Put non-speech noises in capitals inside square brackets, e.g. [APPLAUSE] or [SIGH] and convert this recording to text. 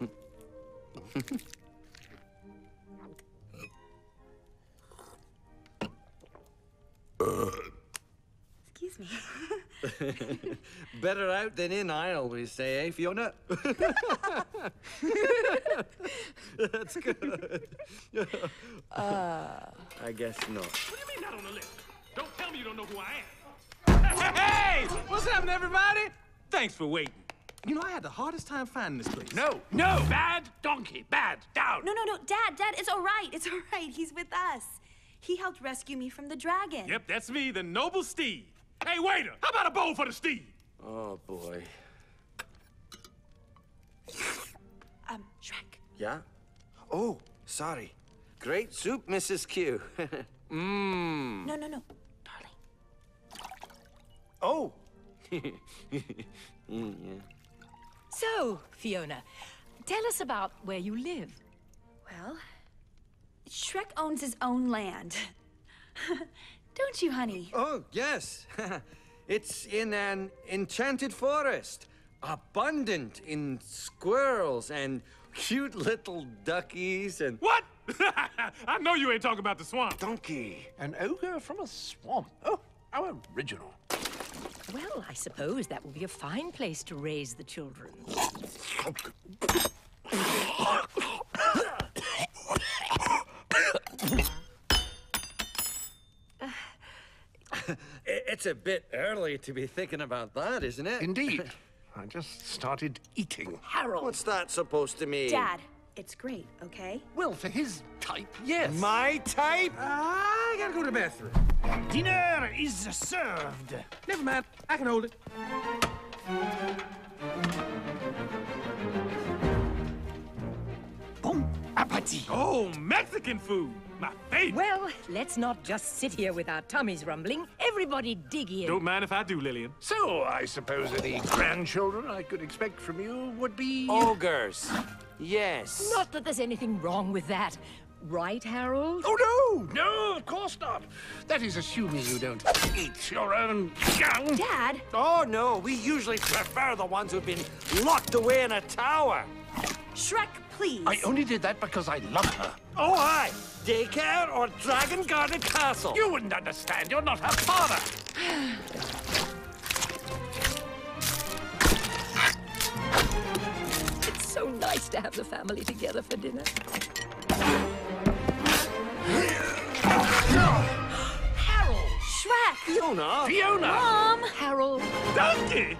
Mm-hmm. [LAUGHS] [LAUGHS] Excuse me. [LAUGHS] Better out than in, I always say, eh, Fiona? [LAUGHS] That's good. I guess not. What do you mean not on the list? Don't tell me you don't know who I am. Hey! What's happening, everybody? Thanks for waiting. You know, I had the hardest time finding this place. No, no, bad donkey, bad, down. No, no, no, Dad, Dad, it's all right. It's all right. He's with us. He helped rescue me from the dragon. Yep, that's me, the noble Steve. Hey, waiter, how about a bowl for the Steve? Oh, boy. Um, Shrek. Yeah? Oh, sorry. Great soup, Mrs. Q. [LAUGHS] Mmm. No, no, no. Darling. Oh. [LAUGHS] Mm, yeah. So, Fiona, tell us about where you live. Well, Shrek owns his own land. [LAUGHS] Don't you, honey? Oh, yes. [LAUGHS] it's in an enchanted forest, abundant in squirrels and cute little duckies and. What? [LAUGHS] I know you ain't talking about the swamp. Donkey. An ogre from a swamp. Oh, how original. Well, I suppose that will be a fine place to raise the children. [LAUGHS] It's a bit early to be thinking about that, isn't it? Indeed. [LAUGHS] I just started eating. Harold! What's that supposed to mean? Dad, it's great, okay? Well, for his type, yes. My type? Ah, I gotta go to the bathroom. Dinner is served. Never mind. I can hold it. Appetit. Oh, Mexican food, my favorite. Well, let's not just sit here with our tummies rumbling. Everybody dig in. Don't mind if I do, Lillian. So, I suppose any grandchildren I could expect from you would be. Ogres. Yes. Not that there's anything wrong with that. Right, Harold? Oh, no! No, of course not. That is assuming you don't eat your own young. Dad, Oh, no. We usually prefer the ones who've been locked away in a tower. Shrek, please. I only did that because I love her. Oh, aye. Daycare or dragon guarded castle? You wouldn't understand. You're not her father. It's so nice to have the family together for dinner. Harold! Shrek! Fiona. Fiona! Mom! Harold! Donkey!